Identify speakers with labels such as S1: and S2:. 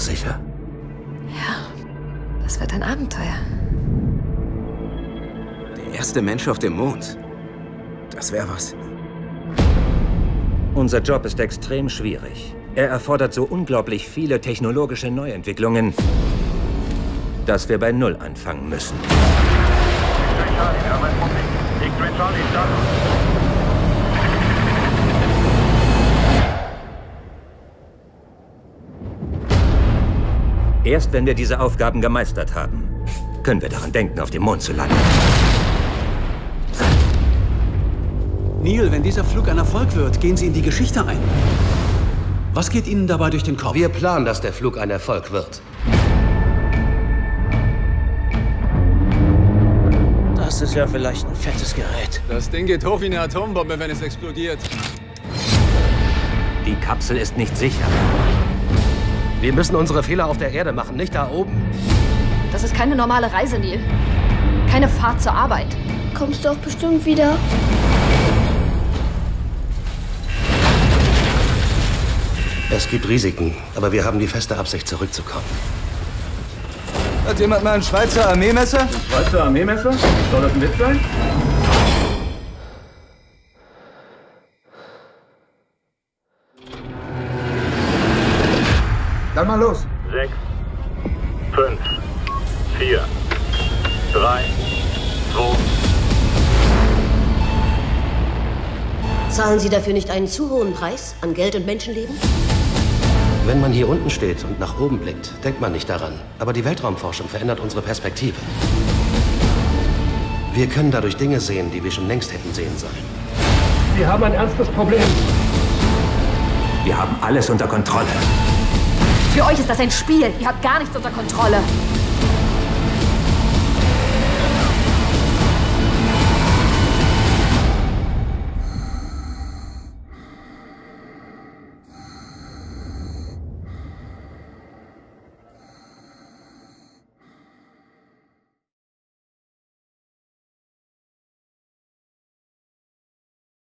S1: sicher? Ja, das wird ein Abenteuer.
S2: Der erste Mensch auf dem Mond. Das wäre was.
S3: Unser Job ist extrem schwierig. Er erfordert so unglaublich viele technologische Neuentwicklungen, dass wir bei Null anfangen müssen. Charlie, wir haben ein Problem. Charlie, Charlie, Erst wenn wir diese Aufgaben gemeistert haben, können wir daran denken, auf dem Mond zu landen.
S4: Neil, wenn dieser Flug ein Erfolg wird, gehen Sie in die Geschichte ein. Was geht Ihnen dabei durch den Kopf?
S5: Wir planen, dass der Flug ein Erfolg wird.
S6: Das ist ja vielleicht ein fettes Gerät.
S7: Das Ding geht hoch wie eine Atombombe, wenn es explodiert.
S3: Die Kapsel ist nicht sicher.
S5: Wir müssen unsere Fehler auf der Erde machen, nicht da oben.
S1: Das ist keine normale Reise, Neil. Keine Fahrt zur Arbeit.
S8: Kommst du auch bestimmt wieder?
S5: Es gibt Risiken, aber wir haben die feste Absicht, zurückzukommen.
S9: Hat jemand mal ein Schweizer Armeemesser?
S10: Schweizer Armeemesser? Soll das ein Witz sein?
S9: Dann mal los.
S10: Sechs, fünf, vier, drei, zwei.
S11: Zahlen Sie dafür nicht einen zu hohen Preis an Geld und Menschenleben?
S5: Wenn man hier unten steht und nach oben blickt, denkt man nicht daran. Aber die Weltraumforschung verändert unsere Perspektive. Wir können dadurch Dinge sehen, die wir schon längst hätten sehen sollen.
S10: Wir haben ein ernstes Problem.
S3: Wir haben alles unter Kontrolle.
S1: Für euch ist das ein Spiel. Ihr habt gar nichts unter Kontrolle.